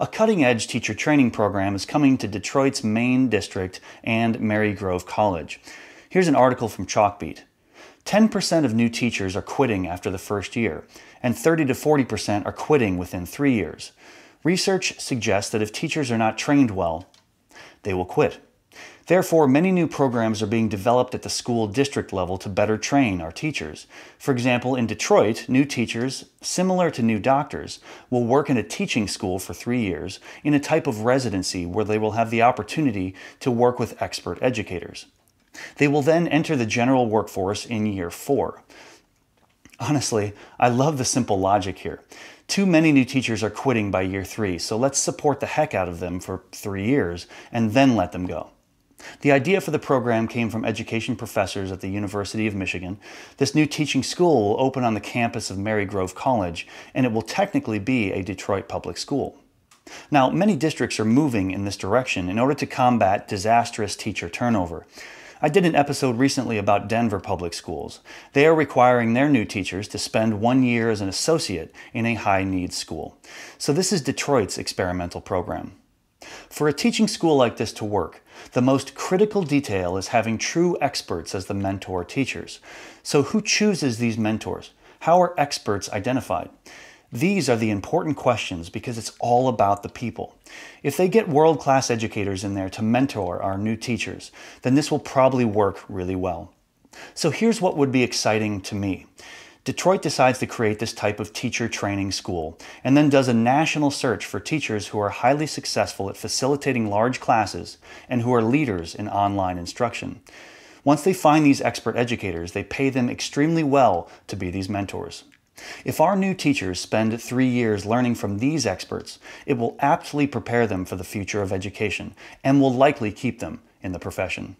A cutting edge teacher training program is coming to Detroit's Main District and Marygrove College. Here's an article from Chalkbeat. 10% of new teachers are quitting after the first year, and 30 to 40% are quitting within three years. Research suggests that if teachers are not trained well, they will quit. Therefore, many new programs are being developed at the school district level to better train our teachers. For example, in Detroit, new teachers, similar to new doctors, will work in a teaching school for three years in a type of residency where they will have the opportunity to work with expert educators. They will then enter the general workforce in year four. Honestly, I love the simple logic here. Too many new teachers are quitting by year three, so let's support the heck out of them for three years and then let them go. The idea for the program came from education professors at the University of Michigan. This new teaching school will open on the campus of Marygrove College, and it will technically be a Detroit public school. Now, many districts are moving in this direction in order to combat disastrous teacher turnover. I did an episode recently about Denver public schools. They are requiring their new teachers to spend one year as an associate in a high needs school. So this is Detroit's experimental program. For a teaching school like this to work, the most critical detail is having true experts as the mentor teachers. So who chooses these mentors? How are experts identified? These are the important questions because it's all about the people. If they get world-class educators in there to mentor our new teachers, then this will probably work really well. So here's what would be exciting to me. Detroit decides to create this type of teacher training school and then does a national search for teachers who are highly successful at facilitating large classes and who are leaders in online instruction. Once they find these expert educators, they pay them extremely well to be these mentors. If our new teachers spend three years learning from these experts, it will aptly prepare them for the future of education and will likely keep them in the profession.